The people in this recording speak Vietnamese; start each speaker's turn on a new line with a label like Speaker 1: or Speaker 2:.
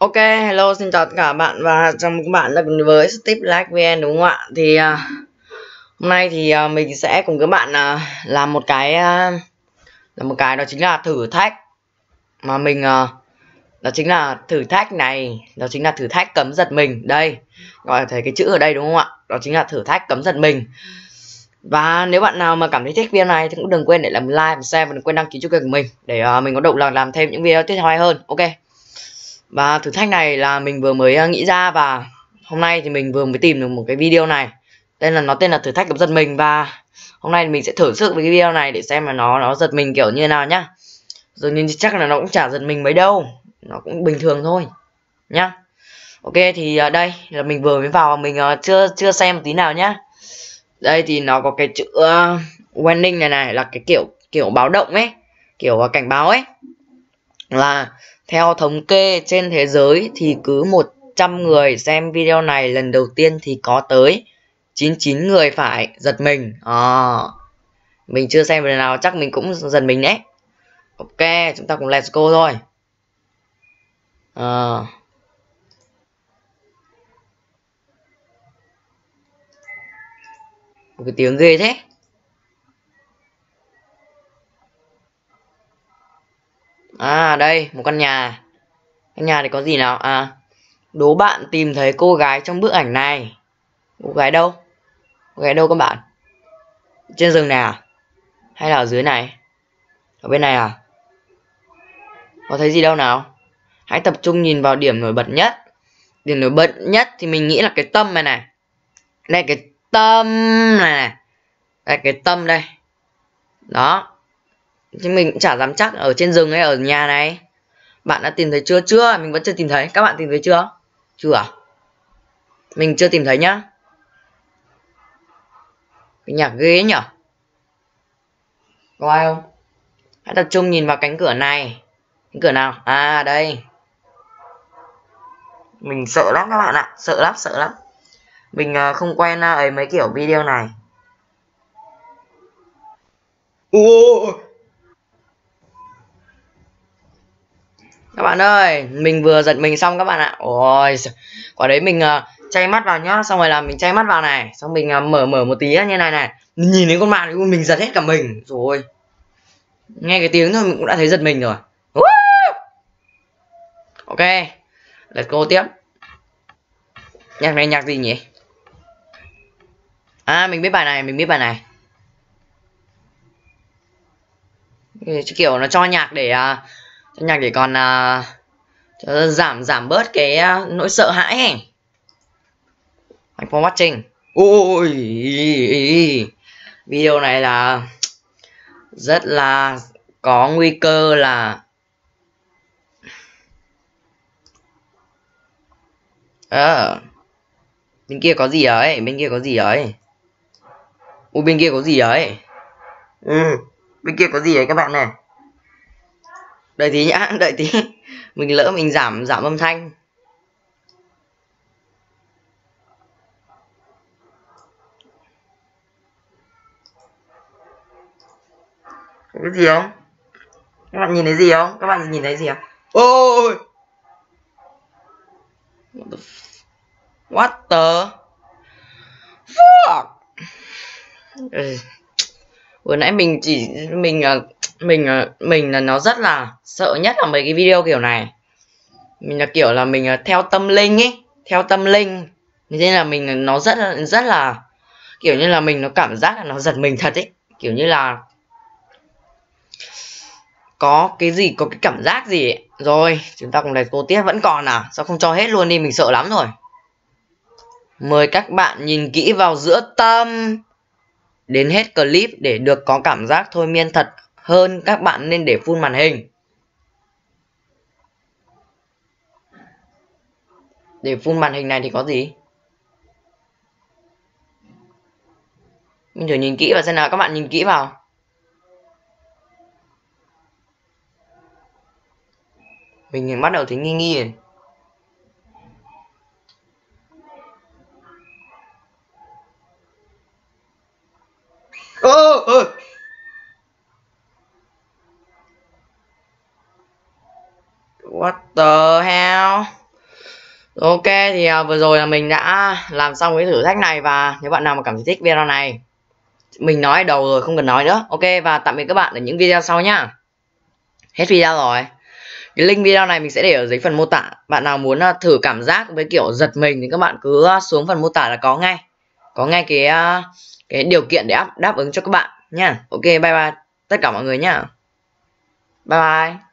Speaker 1: Ok, hello, xin chào tất cả bạn và chào mừng các bạn đã cùng với Steve Black VN đúng không ạ? Thì uh, hôm nay thì uh, mình sẽ cùng các bạn uh, làm một cái uh, làm một cái đó chính là thử thách mà mình uh, đó chính là thử thách này, đó chính là thử thách cấm giật mình. Đây, các bạn thấy cái chữ ở đây đúng không ạ? Đó chính là thử thách cấm giật mình. Và nếu bạn nào mà cảm thấy thích video này thì cũng đừng quên để làm like và share và đừng quên đăng ký cho kênh của mình để uh, mình có động lực làm thêm những video tiếp theo hay hơn. Ok. Và thử thách này là mình vừa mới ờ, nghĩ ra và hôm nay thì mình vừa mới tìm được một cái video này. Tên là nó tên là thử thách cấm giật mình và hôm nay mình sẽ thử sức với cái video này để xem là nó nó giật mình kiểu như thế nào nhá. Rồi nhưng chắc là nó cũng chả giật mình mấy đâu, nó cũng bình thường thôi nhá. Ok thì ờ, đây là mình vừa mới vào mình ờ, chưa chưa xem một tí nào nhá. Đây thì nó có cái chữ uh, warning này này là cái kiểu kiểu báo động ấy, kiểu cảnh báo ấy. Là theo thống kê trên thế giới thì cứ 100 người xem video này lần đầu tiên thì có tới 99 người phải giật mình. À, mình chưa xem lần nào chắc mình cũng giật mình đấy. Ok, chúng ta cùng let's go thôi. À. Một cái tiếng ghê thế. À đây, một căn nhà. Căn nhà thì có gì nào? À, đố bạn tìm thấy cô gái trong bức ảnh này. Cô gái đâu? Cô gái đâu các bạn? Trên rừng này à? Hay là ở dưới này? Ở bên này à? Có thấy gì đâu nào? Hãy tập trung nhìn vào điểm nổi bật nhất. Điểm nổi bật nhất thì mình nghĩ là cái tâm này này. Đây cái tâm này này. Đây cái tâm đây. Đó, chứ mình cũng chả dám chắc ở trên rừng hay ở nhà này. Bạn đã tìm thấy chưa? Chưa, mình vẫn chưa tìm thấy. Các bạn tìm thấy chưa? Chưa à? Mình chưa tìm thấy nhá. Cái nhạc ghế nhở có ai không? Hãy tập trung nhìn vào cánh cửa này. Cánh cửa nào? À đây. Mình sợ lắm các bạn ạ. Sợ lắm sợ lắm. Mình ờ, không quen ờ, ấy mấy kiểu video này. Ôi bạn ơi mình vừa giật mình xong các bạn ạ. Ôi quả đấy mình uh, chay mắt vào nhá xong rồi là mình chay mắt vào này xong mình uh, mở mở một tí như này này. Nhìn đến con mạng thì mình giật hết cả mình. Rồi nghe cái tiếng thôi mình cũng đã thấy giật mình rồi. Ok let's go tiếp. Nhạc này nhạc gì nhỉ? À mình biết bài này mình biết bài này. Kiểu nó cho nhạc để uh, nhạc để còn uh, giảm giảm bớt cái uh, nỗi sợ hãi ấy. Thanks for watching. Ôi video này là rất là có nguy cơ là ờ. À, bên kia có gì ấy? Bên kia có gì ấy? Ô bên kia có gì ấy? Ừ. Bên kia có gì ấy các bạn này? Đợi tí nhá đợi tí. Mình lỡ mình giảm giảm âm thanh. Có cái gì không? Các bạn nhìn thấy gì không? Các bạn nhìn thấy gì không? Ôi! What the fuck? Vừa nãy mình chỉ mình uh, mình ờ, mình là nó rất là sợ nhất là mấy cái video kiểu này. Mình là kiểu là mình ờ, theo tâm linh ấy, theo tâm linh. Nên là mình ờ, nó rất là rất là, kiểu như là mình nó cảm giác là nó giật mình thật ấy. Kiểu như là có cái gì, có cái cảm giác gì ấy. rồi, chúng ta cùng này cô tiếp vẫn còn à? Sao không cho hết luôn đi, mình sợ lắm rồi. Mời các bạn nhìn kỹ vào giữa tâm. Đến hết clip để được có cảm giác thôi miên thật hơn các bạn nên để full màn hình. Để full màn hình này thì có gì? Mình thử nhìn kỹ vào xem nào, các bạn nhìn kỹ vào. Mình bắt đầu thấy nghi nghi rồi. What the hell? Ok thì uh, vừa rồi là mình đã làm xong cái thử thách này và nếu bạn nào mà cảm thấy thích video này mình nói đầu rồi không cần nói nữa. Ok và tạm biệt các bạn ở những video sau nhá. Hết video rồi. Cái link video này mình sẽ để ở dưới phần mô tả. Bạn nào muốn uh, thử cảm giác với kiểu giật mình thì các bạn cứ uh, xuống phần mô tả là có ngay. Có ngay cái uh, cái điều kiện để đáp, đáp ứng cho các bạn nha. Ok bye bye tất cả mọi người nhá. Bye bye.